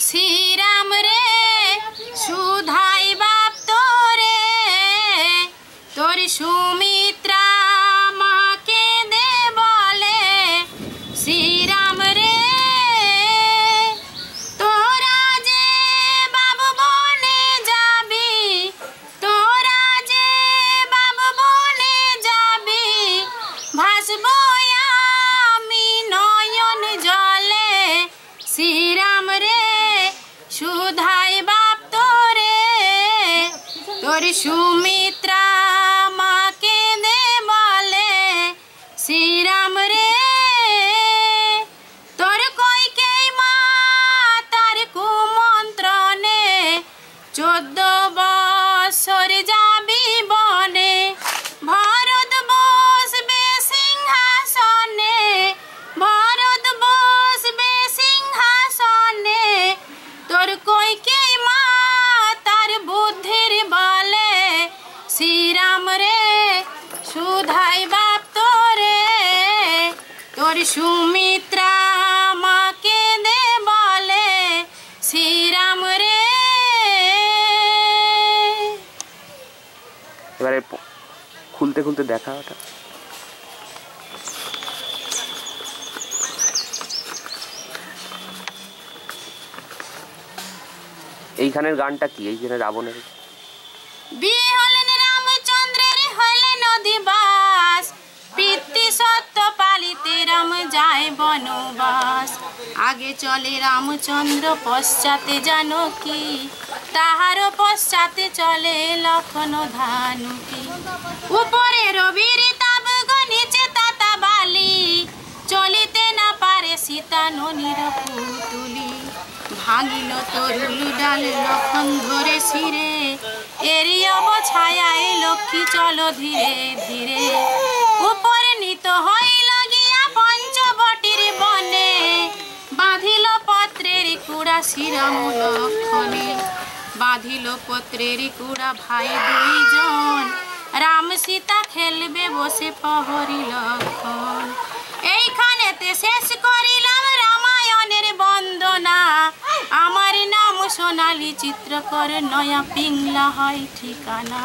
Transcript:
শ্রীরাম রে সুধাই বাপ তোরে তোর সুমিত্রা তোর সুমিত্রা মাকে দে বলে শ্রীরাম রে। এবারে খুলতে খুলতে দেখা ওটা। এইখানের গানটা কি? এইখানে রাবণের বিয়ে হলেন রামচন্দ্রের হলেন অধিবাস বনবাস। আগে চলে রামচন্দ্র, পশ্চাতে জানকী। তাহারও পশ্চাতে চলে লক্ষণ ধানুকি। উপরে রবির তাব নিচে তাতা বালি। চলিতে না পারে সীতা ননির পুতুলি ভাঙিল তরুল ডাল লক্ষণ ধরে শিরে। এরি অবছায়ায় লক্ষ্মী চলো ধীরে ধীরে। উপরে নিত হইল শ্রীরাম লক্ষণে বাঁধিল পত্রের কুড়া ভাই দুইজন। রাম সীতা খেলবে বসে প্রহরী লক্ষণ। এইখানেতে শেষ করিলাম রামায়ণের বন্দনা। আমার নাম সোনালী, চিত্রকর, নয়া, পিংলা হয় ঠিকানা।